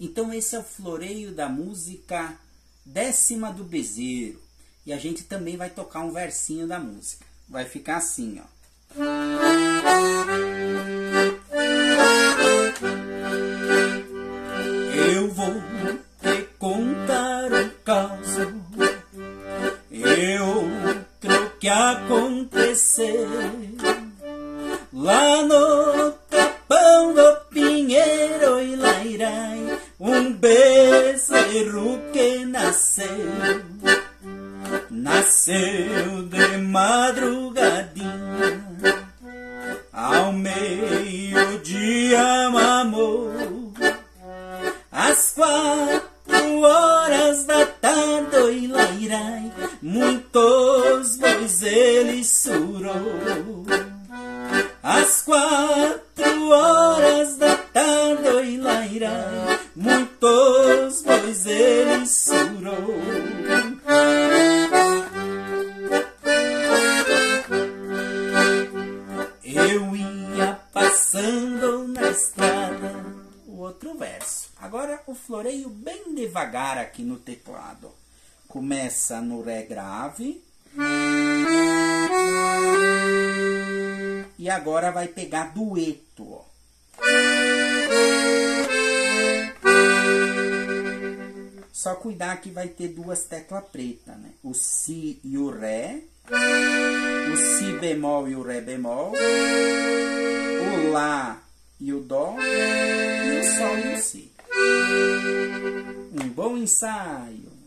Então esse é o floreio da música décima do bezerro. E a gente também vai tocar um versinho da música. Vai ficar assim, ó. Eu vou te contar um caso. Eu que aconteceu lá no capão do Pinheiro e Lairai, um bezerro que nasceu, nasceu de madrugadinha, ao meio-dia mamou, às quatro horas da tarde e Lairai, muitos bois ele surou. Às quatro bois ele surou. Eu ia passando na estrada. O outro verso. Agora o floreio bem devagar aqui no teclado. Começa no Ré grave. E agora vai pegar dueto, Só cuidar que vai ter duas teclas pretas, né? O Si e o Ré. O Si bemol e o Ré bemol. O Lá e o Dó. E o Sol e o Si. Um bom ensaio.